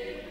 Amen.